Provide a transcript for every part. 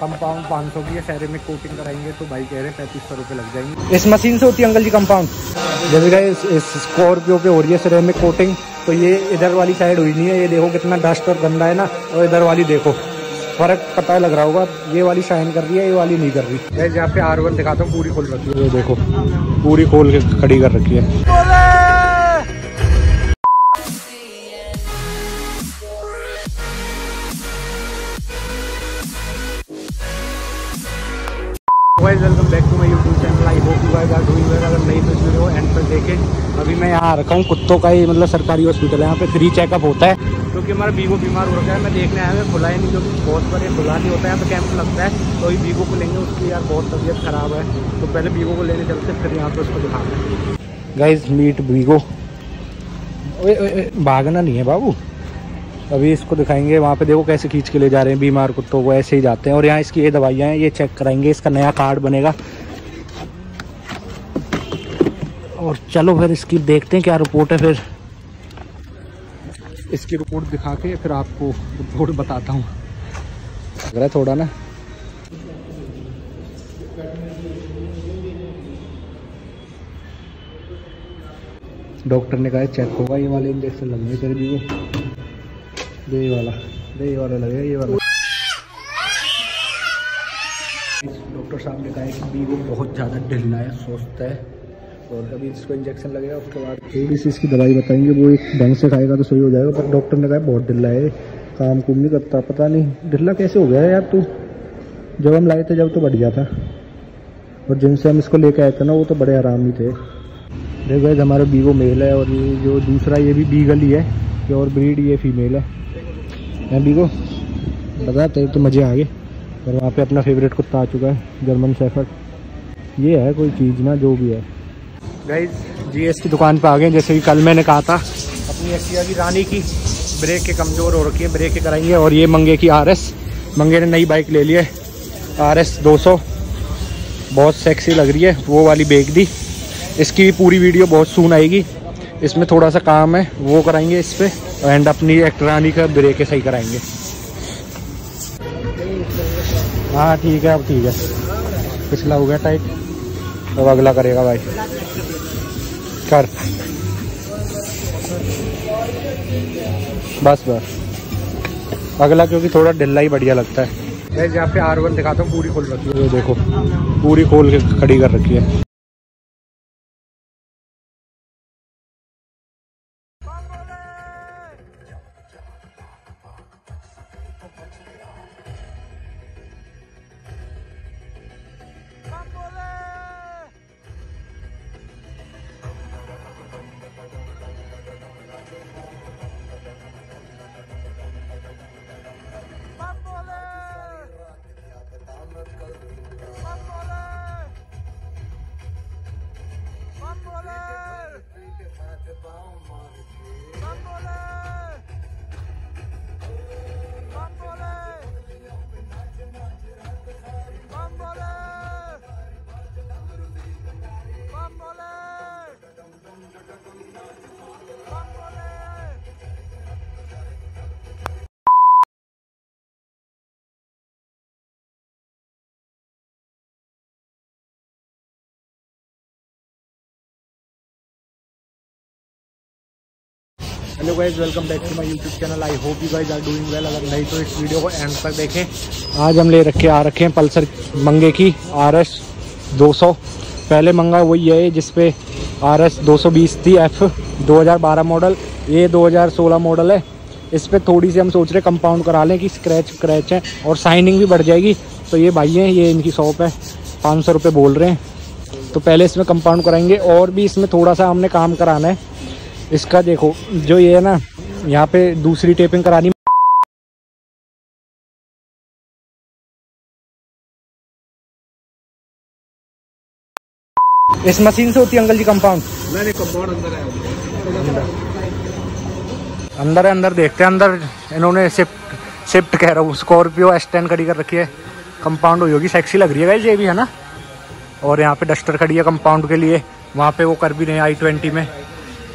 Compound पाँच सौ की है सैरेमिक कोटिंग कराएँगे तो भाई कह रहे हैं पैंतीस सौ रुपये लग जाएँगे। इस मशीन से होती है अंकल जी कंपाउंड जैसे गए इस स्कॉर्पियो पे हो रही है सैरेमिक कोटिंग तो ये इधर वाली साइड हुई नहीं है ये देखो कितना डस्ट और गंदा है ना और इधर वाली देखो। फ़र्क पता लग रहा होगा ये वाली शाइन कर रही है ये वाली नहीं कर रही। है यहाँ पे आर वन दिखाता हूँ पूरी खोल रखी है। ये देखो पूरी खोल के खड़ी कर रखी है। Guys welcome back to my YouTube channel I hope you guys are doing well अगर नहीं तो इस वीडियो एंड पर देखें। अभी मैं यहाँ आ रखा हूँ, कुत्तों का ही मतलब सरकारी हॉस्पिटल है। यहाँ पे फ्री चेकअप होता है क्योंकि हमारा बीगो बीमार हो रखा है। मैं देखने आया मैं खुला ही नहीं क्योंकि बहुत बड़े खुला नहीं होता है। यहाँ पे कैंप लगता है तो अभी बीगो को लेंगे, उसकी यार बहुत तबीयत ख़राब है। तो पहले बीगो को लेने चलते फिर यहाँ पे उसको दिखाते हैं। गाइज़ मीट बीगो भागना नहीं है बाबू। अभी इसको दिखाएँगे, वहाँ पे देखो कैसे खींच के ले जा रहे हैं, बीमार कुत्तों को ऐसे ही जाते हैं। और यहाँ इसकी ये दवाइयाँ हैं, ये चेक कराएँगे, इसका नया कार्ड बनेगा। और चलो फिर इसकी देखते हैं क्या रिपोर्ट है फिर। इसकी रिपोर्ट दिखा के फिर आपको रिपोर्ट बताता हूँ। लग रहा है थोड़ा ना। डॉक्टर ने कहा चेक होगा ये वाले इंजेक्शन लगने तेरे वो। दे वाला दे वाला लगेगा ये वाला डॉक्टर साहब ने कहा है कि वीवो बहुत ज़्यादा ढिलना है स्वस्थ है। और अभी इसको इंजेक्शन लगेगा उसके बाद थोड़ी सी इसकी दवाई बताएँगे वो एक ढंग से खाएगा तो सही हो जाएगा पर डॉक्टर ने कहा बहुत ढिल्ला है काम कुम नहीं करता पता नहीं। ढिल्ला कैसे हो गया है यार तू? जब हम लाए थे जब तो बढ़िया था। और जिनसे हम इसको लेके आए थे ना वो तो बड़े आराम ही थे। देखो हमारा बीगो मेल है और ये जो दूसरा ये भी बीगल ही है। प्योर ब्रीड ये फीमेल है। मैं बीगो बता, तेरे तो मज़े आ गए। और वहाँ पे अपना फेवरेट कुत्ता आ चुका है जर्मन शेफर्ड ये है कोई चीज़ ना, जो भी है। गाइज़ जीएस की दुकान पे आ गए जैसे कि कल मैंने कहा था। अपनी एक्टिवा की रानी की ब्रेक के कमज़ोर हो रखी है ब्रेक के कराएँगे, और ये मंगे की आर एस मंगे ने नई बाइक ले ली है आर एस दो सौ। बहुत सेक्सी लग रही है, वो वाली बेच दी। इसकी भी पूरी वीडियो बहुत सून आएगी। इसमें थोड़ा सा काम है वो कराएँगे इस पर एंड अपनी एक्ट्रानी का ब्रेक सही कराएँगे। हाँ ठीक है अब ठीक है। पिछला हो गया टाइट अब अगला करेगा भाई। कर। बस बस। अगला क्योंकि थोड़ा ढिल्ला ही बढ़िया लगता है। मैं यहाँ पे आर वन दिखाता हूँ पूरी खोल रखी है। देखो पूरी खोल के खड़ी कर रखी है। Bambolê! Hello guys welcome back to my YouTube channel I hope you guys are doing well अगर नहीं तो इस वीडियो को एंड तक देखें। आज हम ले रखे, आ रखे हैं पल्सर मंगे की आर एस दो सौ। पहले मंगा वही है जिसपे आर एस दो सौ बीस थी एफ़ 2012 मॉडल ये 2016 मॉडल है। इस पर थोड़ी सी हम सोच रहे कंपाउंड करा लें कि स्क्रैच स्क्रैच है और साइनिंग भी बढ़ जाएगी। तो ये भाई हैं, ये इनकी शॉप है। पाँच सौ रुपये बोल रहे हैं। तो पहले इसमें कंपाउंड कराएँगे और भी इसमें थोड़ा सा हमने काम कराना है। इसका देखो जो ये है ना यहाँ पे दूसरी टेपिंग करानी इस मशीन से होती है अंकल जी कंपाउंड नहीं कंपाउंड अंदर है। अंदर है अंदर देखते हैं अंदर इन्होंने शिफ्ट शिफ्ट कह रहा हूँ स्कॉर्पियो एस टेन खड़ी कर रखी है। कंपाउंड हुई होगी सेक्सी लग रही है ये भी है ना? और यहाँ पे डस्टर खड़ी है कंपाउंड के लिए वहाँ पे वो कर भी रहे हैं आई ट्वेंटी में।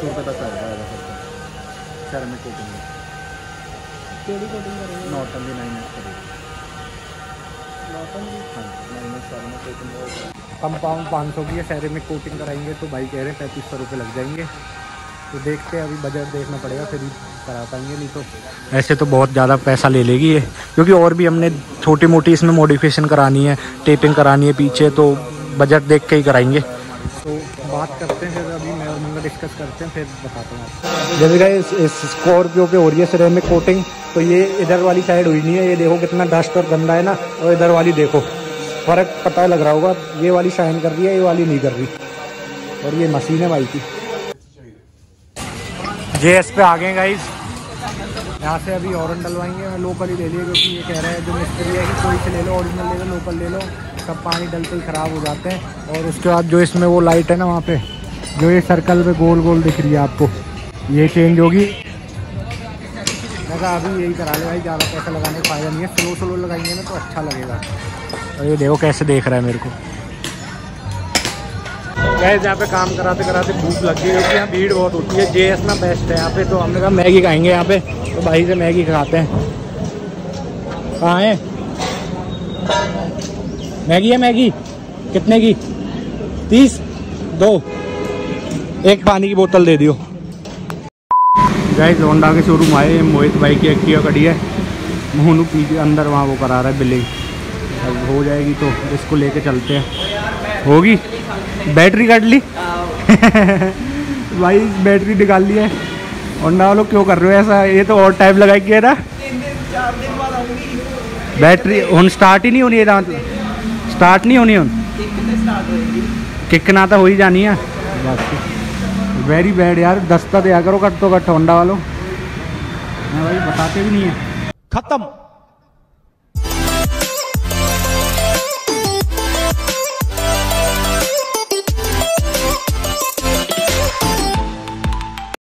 सौ रुपये तक आएगा आएगा सबका सैरमिक कोटिंग केड़ी कोटिंग नॉटन भी नाइन एक्स करेगी कंपाउंड पाँच सौ की है सैरे में कोटिंग कराएँगे तो भाई कह रहे हैं पैंतीस सौ रुपये लग जाएँगे। तो देखते हैं अभी बजट देखना पड़ेगा फिर करा पाएँगे नहीं तो। ऐसे तो बहुत ज़्यादा पैसा ले लेगी ये क्योंकि और भी हमने छोटी मोटी इसमें मॉडिफिकेशन करानी है टेपिंग करानी है पीछे तो बजट देख के ही कराएँगे। तो बात करते हैं मंगा डिस्कस करते हैं, फिर बताता हूँ जैसे गाइस इस स्कॉर्पियो पे हो रही है सिरेमिक कोटिंग तो ये इधर वाली साइड हुई नहीं है, ये देखो कितना डस्ट और गंदा है ना, और इधर वाली देखो। फ़र्क पता लग रहा होगा, ये वाली शाइन कर रही है, ये वाली नहीं कर रही। और ये मशीन है भाई की। जे एस पे आ गए गाइस यहाँ से अभी औरन डलवाएँगे, मैं लोकल ही ले लिए, क्योंकि ये कह रहे हैं, जो मिस्त्री है कि कोई से ले लो ओरिजिनल ले लो लोकल ले लो, सब पानी डलते ही ख़राब हो जाते हैं। और उसके बाद जो इसमें वो लाइट है ना वहाँ पे जो ये सर्कल पे गोल गोल दिख रही है आपको। ये चेंज होगी। मैं अभी यही करा ले भाई, ज़्यादा पैसा लगाने का फ़ायदा नहीं है। स्लो स्लो लगाएँगे ना तो अच्छा लगेगा। और ये देखो कैसे देख रहा है मेरे को। गैस यहाँ पे काम कराते कराते भूख लग गई क्योंकि यहाँ भीड़ बहुत होती है। जे एस ना बेस्ट है यहाँ पे तो हमने कहा मैगी खाएँगे यहाँ पे। तो भाई से मैगी खाते हैं। कहाँ है? मैगी है मैगी? कितने की? तीस? दो? एक पानी की बोतल दे दियो। गाइस होंडा के शोरूम आए मोहित भाई की एक्टिव कड़ी है। मोनू पीछे अंदर वहाँ वो करा रहा है बिलिंग अब हो जाएगी तो इसको लेके चलते हैं। होगी? बैटरी काट ली? भाई बैटरी निकाल ली है। होंडा वालों क्यों कर रहे हो ऐसा? ये तो और टाइम लगा के ना। बैटरी हूँ स्टार्ट ही नहीं होनी है स्टार्ट नहीं होनी हूँ। किक ना तो हो ही जानी है। बस वेरी बैड यार, दस्ता दिया करो घट तो कट होंडा वालों भाई बताते भी नहीं है। खत्म।